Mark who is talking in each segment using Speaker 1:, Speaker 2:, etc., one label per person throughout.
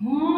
Speaker 1: Hmm.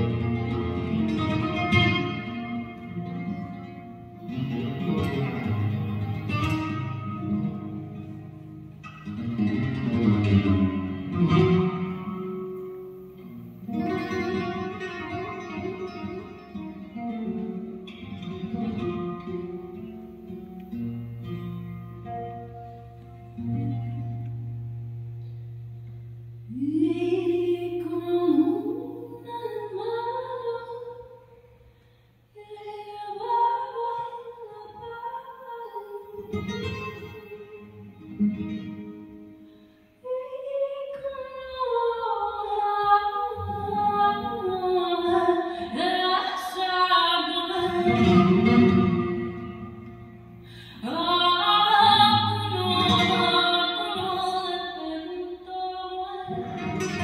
Speaker 1: thank you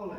Speaker 1: 后来